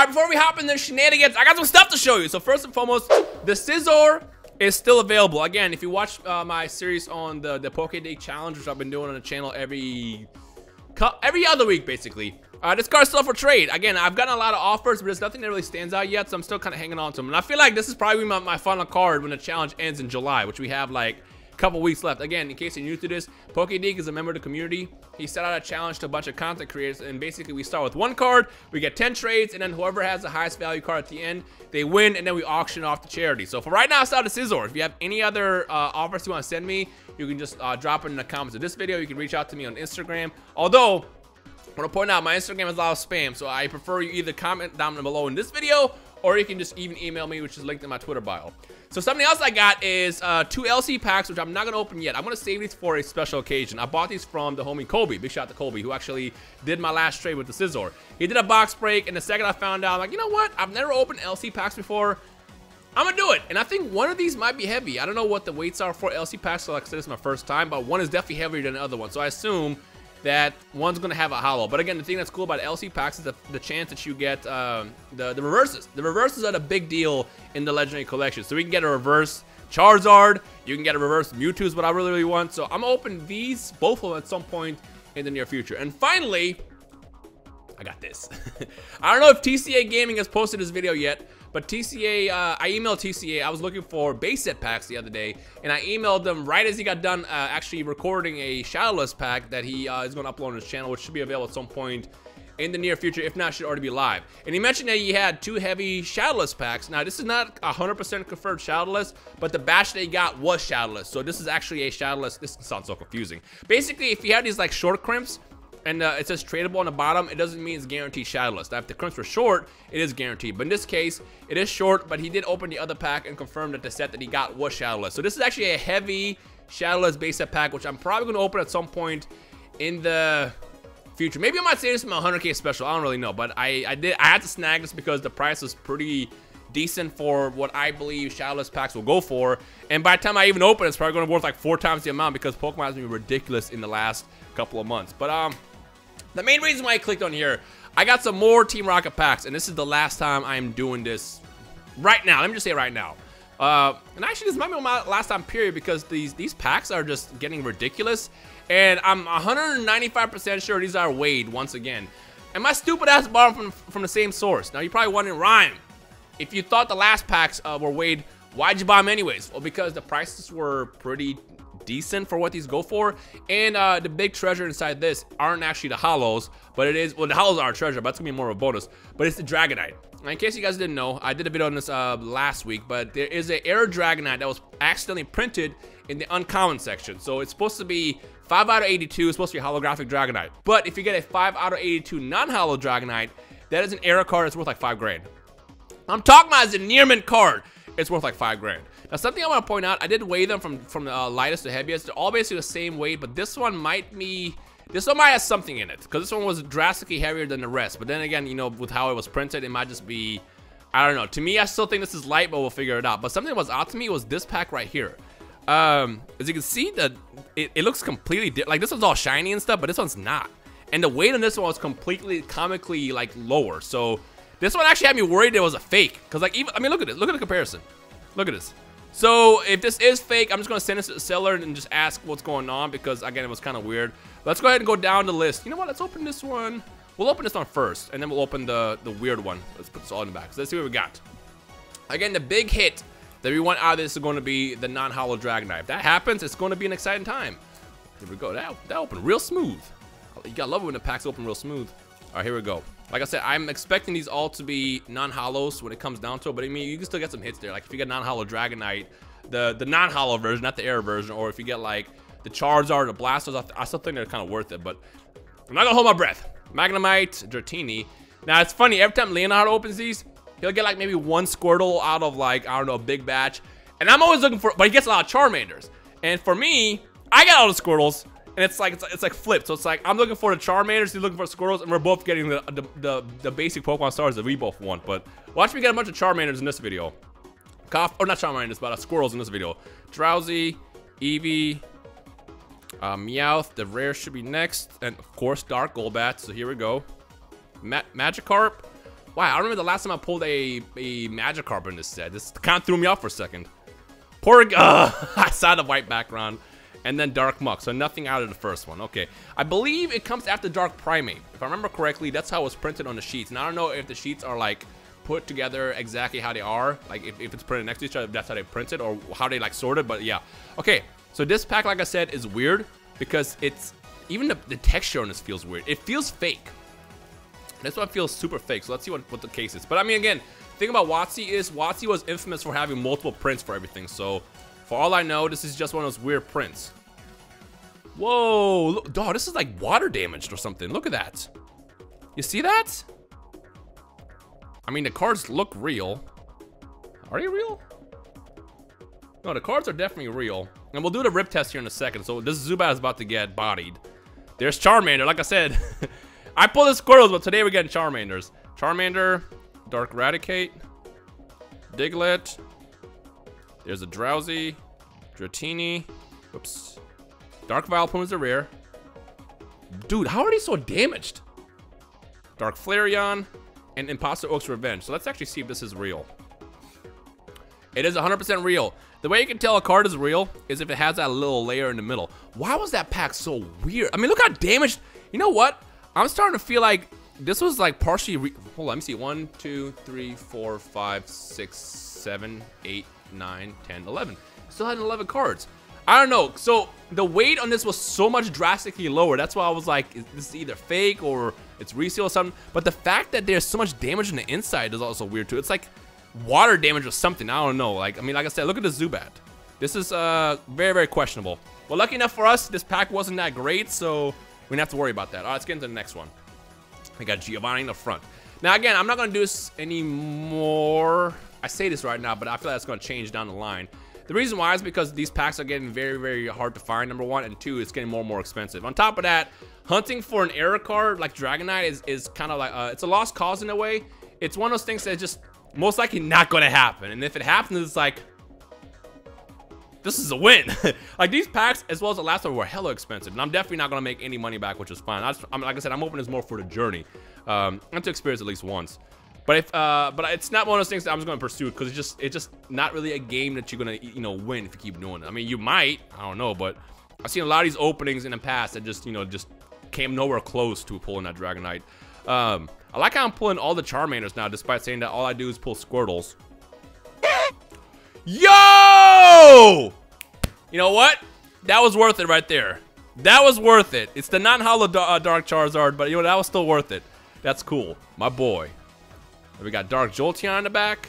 right, before we hop in the shenanigans, I got some stuff to show you. So first and foremost, the Scizor is still available. Again, if you watch uh, my series on the, the Poke Day Challenge, which I've been doing on the channel every, every other week, basically. Uh, this card's still for trade. Again, I've gotten a lot of offers, but there's nothing that really stands out yet, so I'm still kind of hanging on to them. And I feel like this is probably my, my final card when the challenge ends in July, which we have like couple weeks left. Again, in case you're new to this, PokeDeek is a member of the community. He set out a challenge to a bunch of content creators, and basically we start with one card, we get 10 trades, and then whoever has the highest value card at the end, they win, and then we auction off to charity. So for right now, it's out of Scizor. If you have any other uh, offers you want to send me, you can just uh, drop it in the comments of this video. You can reach out to me on Instagram. Although, I want to point out, my Instagram is a lot of spam, so I prefer you either comment down below in this video, or you can just even email me, which is linked in my Twitter bio. So something else I got is uh, two LC packs, which I'm not gonna open yet. I'm gonna save these for a special occasion. I bought these from the homie Kobe. Big shout out to Kobe, who actually did my last trade with the Scizor. He did a box break, and the second I found out, I'm like, you know what? I've never opened LC packs before. I'm gonna do it. And I think one of these might be heavy. I don't know what the weights are for LC packs, so like I said, it's my first time, but one is definitely heavier than the other one. So I assume that one's going to have a hollow. But again, the thing that's cool about LC packs is the, the chance that you get um, the, the reverses. The reverses are the big deal in the Legendary Collection. So we can get a reverse Charizard, you can get a reverse Mewtwo is what I really, really want. So I'm open these, both of them at some point in the near future. And finally, I got this. I don't know if TCA Gaming has posted this video yet, but TCA, uh, I emailed TCA. I was looking for base set packs the other day, and I emailed them right as he got done uh, actually recording a Shadowless pack that he uh, is going to upload on his channel, which should be available at some point in the near future. If not, should already be live. And he mentioned that he had two heavy Shadowless packs. Now, this is not 100% confirmed Shadowless, but the batch they got was Shadowless. So this is actually a Shadowless. This sounds so confusing. Basically, if you have these like short crimps, and uh, it says tradable on the bottom, it doesn't mean it's guaranteed shadowless. Now, if the crimps were short, it is guaranteed. But in this case, it is short, but he did open the other pack and confirm that the set that he got was shadowless. So this is actually a heavy shadowless base set pack, which I'm probably going to open at some point in the future. Maybe I might say this in my 100k special. I don't really know, but I, I did I had to snag this because the price was pretty decent for what I believe shadowless packs will go for. And by the time I even open, it, it's probably going to be worth like four times the amount because Pokemon has been ridiculous in the last couple of months. But um, the main reason why I clicked on here, I got some more Team Rocket packs, and this is the last time I'm doing this right now. Let me just say right now. Uh, and actually, this might be my last time period because these these packs are just getting ridiculous. And I'm 195% sure these are weighed once again. And my stupid ass bought them from, from the same source. Now, you're probably wondering, Ryan, if you thought the last packs uh, were weighed, why'd you buy them anyways? Well, because the prices were pretty decent for what these go for. And uh, the big treasure inside this aren't actually the hollows, but it is, well, the hollows are a treasure, but it's gonna be more of a bonus, but it's the Dragonite. In case you guys didn't know, I did a video on this uh, last week, but there is a Error Dragonite that was accidentally printed in the uncommon section. So it's supposed to be 5 out of 82, it's supposed to be Holographic Dragonite. But if you get a 5 out of 82 non-holo Dragonite, that is an error card that's worth like 5 grand. I'm talking about as a near mint card. It's worth like 5 grand. Now, something I want to point out, I did weigh them from, from the uh, lightest to heaviest. They're all basically the same weight, but this one might be... This one might have something in it, because this one was drastically heavier than the rest. But then again, you know, with how it was printed, it might just be... I don't know. To me, I still think this is light, but we'll figure it out. But something that was odd to me was this pack right here. Um, as you can see, that it, it looks completely like this one's all shiny and stuff, but this one's not. And the weight on this one was completely comically like lower. So this one actually had me worried it was a fake. Cause like even I mean look at this, look at the comparison. Look at this. So if this is fake, I'm just gonna send this to the seller and just ask what's going on because again, it was kind of weird. Let's go ahead and go down the list. You know what? Let's open this one. We'll open this one first, and then we'll open the the weird one. Let's put this all in the back. So let's see what we got. Again, the big hit that we want out of this is going to be the non-holo Dragonite. If that happens, it's going to be an exciting time. Here we go. That that opened real smooth. You gotta love it when the packs open real smooth. All right, here we go. Like I said, I'm expecting these all to be non-hollows when it comes down to it, but I mean, you can still get some hits there. Like if you get non-hollow Dragonite, the the non-hollow version, not the error version, or if you get like the Charizard, the Blastoise, I, I still think they're kind of worth it, but I'm not gonna hold my breath. Magnemite, Dratini. Now it's funny, every time Leonardo opens these, he'll get like maybe one Squirtle out of like, I don't know, a big batch. And I'm always looking for, but he gets a lot of Charmanders. And for me, I got all the Squirtles, and it's like it's, it's like flipped. So it's like I'm looking for the Charmanders, he's looking for Squirtles, and we're both getting the the, the, the basic Pokemon stars that we both want. But watch me get a bunch of Charmanders in this video. Cough, or not Charmanders, but uh, Squirtles in this video. Drowzee, Eevee, uh, Meowth, the rare should be next, and of course Dark Golbat. So here we go. Ma Magikarp, Wow, I remember the last time I pulled a, a Magikarp in this set. This kind of threw me off for a second. Poor, uh, I saw the white background. And then Dark Muk, so nothing out of the first one. Okay, I believe it comes after Dark Primeape. If I remember correctly, that's how it was printed on the sheets. And I don't know if the sheets are like put together exactly how they are. Like if, if it's printed next to each other, that's how they print it or how they like sorted, but yeah. Okay, so this pack, like I said, is weird because it's, even the, the texture on this feels weird. It feels fake. This one feels super fake, so let's see what, what the case is. But I mean, again, thing about WotC is WotC was infamous for having multiple prints for everything. So for all I know, this is just one of those weird prints. Whoa, look, dog, this is like water damaged or something. Look at that. You see that? I mean, the cards look real. Are they real? No, the cards are definitely real. And we'll do the rip test here in a second. So this Zubat is about to get bodied. There's Charmander, like I said. I pulled the Squirtles, but today we're getting Charmanders. Charmander, Dark Raticate, Diglett. There's a Drowzee, Dratini. Whoops. Dark Vileplume is a rare. Dude, how are they so damaged? Dark Flareon and Imposter Oak's Revenge. So let's actually see if this is real. It is 100% real. The way you can tell a card is real is if it has that little layer in the middle. Why was that pack so weird? I mean, look how damaged. You know what? I'm starting to feel like this was like partially. Hold on, let me see. One, two, three, four, five, six, seven, eight, nine, ten, eleven. Still had 11 cards. I don't know. So the weight on this was so much drastically lower. That's why I was like, this is either fake or it's reseal or something. But the fact that there's so much damage on the inside is also weird too. It's like water damage or something. I don't know. Like, I mean, like I said, look at the Zubat. This is uh very, very questionable. Well, lucky enough for us, this pack wasn't that great, so we don't have to worry about that. All right, let's get into the next one. We got Giovanni in the front. Now, again, I'm not going to do this anymore. I say this right now, but I feel like it's going to change down the line. The reason why is because these packs are getting very, very hard to find, number one, and two, it's getting more and more expensive. On top of that, hunting for an error card like Dragonite is, is kind of like, uh, it's a lost cause in a way. It's one of those things that's just most likely not going to happen. And if it happens, it's like, this is a win. like these packs, as well as the last one, were hella expensive, and I'm definitely not gonna make any money back, which is fine. I am like I said, I'm hoping it's more for the journey, um, and to experience at least once. But if, uh, but it's not one of those things that I'm just gonna pursue because it's just, it's just not really a game that you're gonna, you know, win if you keep doing it. I mean, you might, I don't know, but I've seen a lot of these openings in the past that just, you know, just came nowhere close to pulling that Dragonite. Um, I like how I'm pulling all the Charmanders now, despite saying that all I do is pull Squirtles. Yo! You know what? That was worth it right there. That was worth it. It's the non-hollow uh, Dark Charizard, but you know, that was still worth it. That's cool. My boy. We got Dark Jolteon in the back.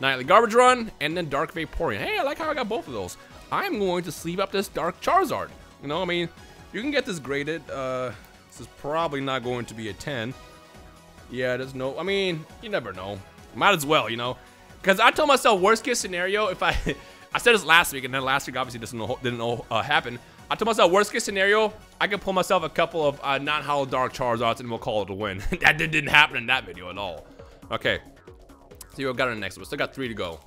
Nightly Garbage Run, and then Dark Vaporeon. Hey, I like how I got both of those. I'm going to sleeve up this Dark Charizard. You know, I mean, you can get this graded. Uh, this is probably not going to be a 10. Yeah, there's no, I mean, you never know. Might as well, you know. Because I told myself, worst case scenario, if I, I said this last week, and then last week obviously this didn't, didn't uh, happen. I told myself, worst case scenario, I could pull myself a couple of uh, non-hollow Dark Charizards and we'll call it a win. that didn't happen in that video at all. Okay. We got the next one. We still got three to go.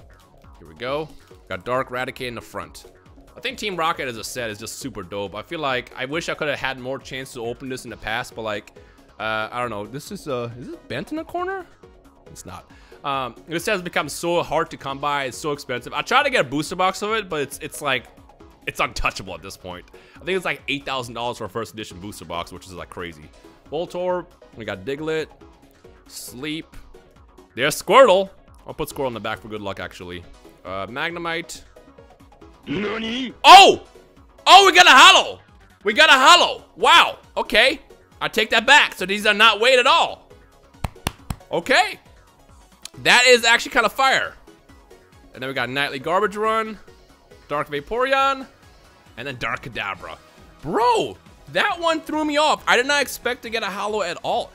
Here we go. Got Dark Raticate in the front. I think Team Rocket as a set is just super dope. I feel like I wish I could have had more chance to open this in the past, but like, uh, I don't know. This is, uh, is this bent in the corner? It's not. Um, this has become so hard to come by. It's so expensive. I tried to get a booster box of it, but it's it's like it's untouchable at this point. I think it's like eight thousand dollars for a first edition booster box, which is like crazy. Voltorb, we got Diglett, Sleep. There's Squirtle. I'll put Squirtle in the back for good luck, actually. Uh, Magnemite. Nani? Oh! Oh, we got a hollow! We got a hollow! Wow, okay. I take that back. So these are not weight at all. Okay. That is actually kind of fire. And then we got Nightly Garbage Run, Dark Vaporeon, and then Dark Kadabra. Bro, that one threw me off. I did not expect to get a hollow at all.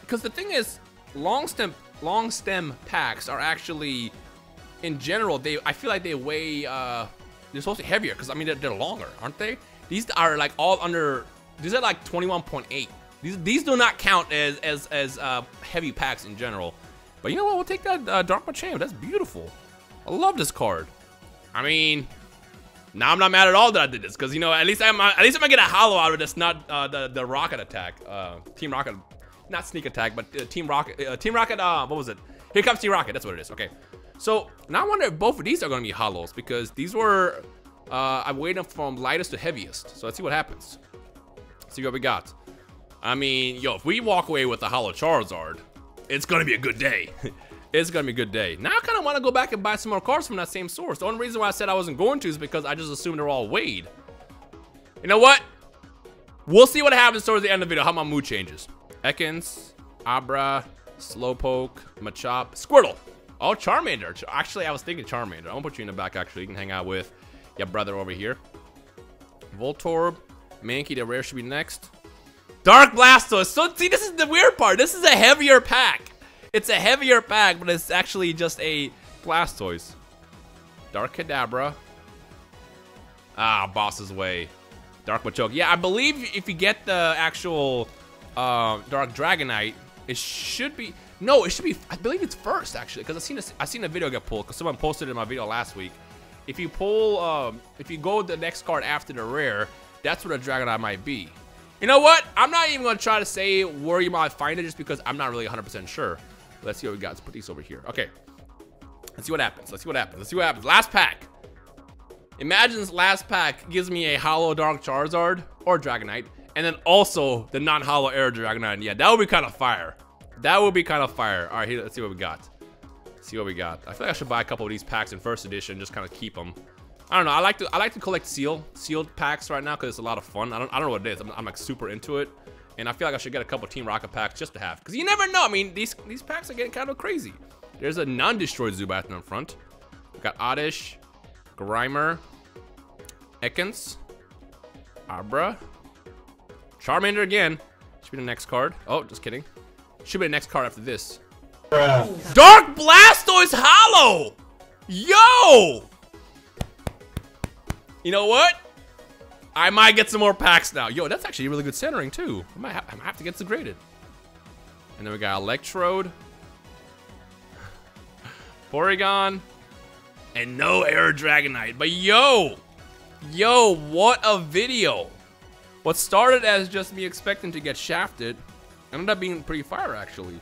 Because the thing is, long stem, long stem packs are actually, in general, they I feel like they weigh, uh, they're supposed to be heavier because, I mean, they're, they're longer, aren't they? These are like all under, these are like 21.8. These, these do not count as, as, as uh, heavy packs in general. But you know what? We'll take that uh, Dark Chain. That's beautiful. I love this card. I mean, now I'm not mad at all that I did this because you know at least I'm at least I'm gonna get a hollow out of this, not uh, the the rocket attack, uh, Team Rocket. Not sneak attack, but uh, Team Rocket. Uh, Team Rocket. Uh, what was it? Here comes Team Rocket. That's what it is. Okay. So now I wonder if both of these are going to be hollows because these were. Uh, I'm waiting from lightest to heaviest. So let's see what happens. Let's see what we got. I mean, yo, if we walk away with the hollow Charizard, it's gonna be a good day. it's gonna be a good day. Now I kind of want to go back and buy some more cards from that same source. The only reason why I said I wasn't going to is because I just assumed they're all weighed. You know what? We'll see what happens towards the end of the video, how my mood changes. Ekans, Abra, Slowpoke, Machop, Squirtle. Oh, Charmander. Actually, I was thinking Charmander. I'm gonna put you in the back, actually. You can hang out with your brother over here. Voltorb, Mankey, the rare should be next. Dark Blastoise. So, see, this is the weird part. This is a heavier pack. It's a heavier pack, but it's actually just a Blastoise. Dark Kadabra. Ah, Boss's Way. Dark Machoke. Yeah, I believe if you get the actual uh, Dark Dragonite, it should be... No, it should be... I believe it's first, actually, because i seen a, I seen a video get pulled, because someone posted in my video last week. If you pull... Um, if you go the next card after the rare, that's where the Dragonite might be. You know what? I'm not even going to try to say where you might find it just because I'm not really 100% sure. Let's see what we got. Let's put these over here. Okay. Let's see what happens. Let's see what happens. Let's see what happens. Last pack. Imagine this last pack gives me a Hollow Dark Charizard or Dragonite, and then also the non-Hollow Error Dragonite. Yeah, that would be kind of fire. That would be kind of fire. All right, let's see what we got. Let's see what we got. I feel like I should buy a couple of these packs in first edition, just kind of keep them. I don't know. I like to I like to collect seal sealed packs right now because it's a lot of fun. I don't I don't know what it is. I'm, I'm like super into it, and I feel like I should get a couple Team Rocket packs just to have because you never know. I mean, these these packs are getting kind of crazy. There's a non-destroyed Zubat in front. We got Oddish, Grimer, Ekans, Abra, Charmander again. Should be the next card. Oh, just kidding. Should be the next card after this. Bruh. Dark Blastoise Hollow! Yo! You know what? I might get some more packs now. Yo, that's actually a really good centering too. I might, I might have to get graded. And then we got Electrode, Porygon, and no Error Dragonite. But yo, yo, what a video. What started as just me expecting to get shafted ended up being pretty fire actually.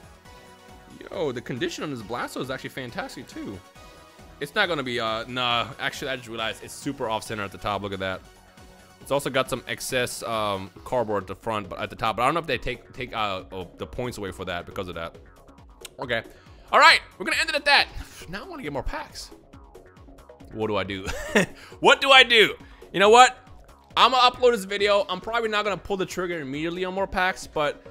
Yo, the condition on this Blasto is actually fantastic too. It's not gonna be, uh, nah, actually I just realized it's super off center at the top, look at that. It's also got some excess um, cardboard at the front, but at the top, but I don't know if they take take uh, oh, the points away for that because of that. Okay. All right, we're gonna end it at that. Now I wanna get more packs. What do I do? what do I do? You know what? I'm gonna upload this video. I'm probably not gonna pull the trigger immediately on more packs, but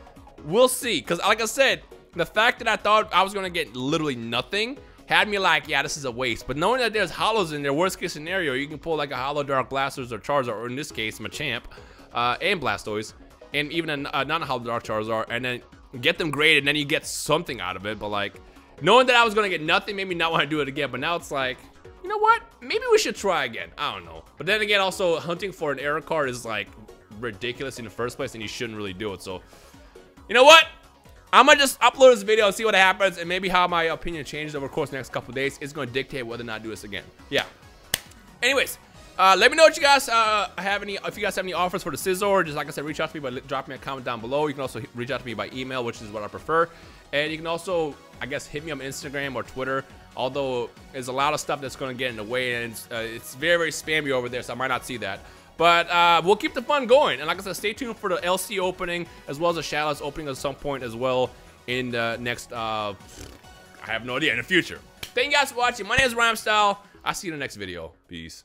we'll see. Cause like I said, the fact that I thought I was gonna get literally nothing had me like, yeah, this is a waste. But knowing that there's hollows in there, worst case scenario, you can pull like a hollow Dark Blastoise or Charizard, or in this case, Machamp, uh, and Blastoise, and even a, a non-hollow Dark Charizard, and then get them graded, and then you get something out of it. But like, knowing that I was gonna get nothing made me not want to do it again. But now it's like, you know what? Maybe we should try again. I don't know. But then again, also hunting for an error card is like ridiculous in the first place, and you shouldn't really do it. So, you know what? I'm gonna just upload this video and see what happens and maybe how my opinion changes over the course of the next couple days is gonna dictate whether or not I do this again. Yeah. Anyways, uh, let me know what you guys uh, have any, if you guys have any offers for the Scizor, just like I said, reach out to me by dropping me a comment down below. You can also reach out to me by email, which is what I prefer. And you can also, I guess, hit me on Instagram or Twitter. Although there's a lot of stuff that's going to get in the way, and it's, uh, it's very, very spammy over there, so I might not see that. But uh, we'll keep the fun going. And like I said, stay tuned for the LC opening as well as the Shadowless opening at some point as well in the next, uh, I have no idea, in the future. Thank you guys for watching. My name is Rhymestyle. I'll see you in the next video. Peace.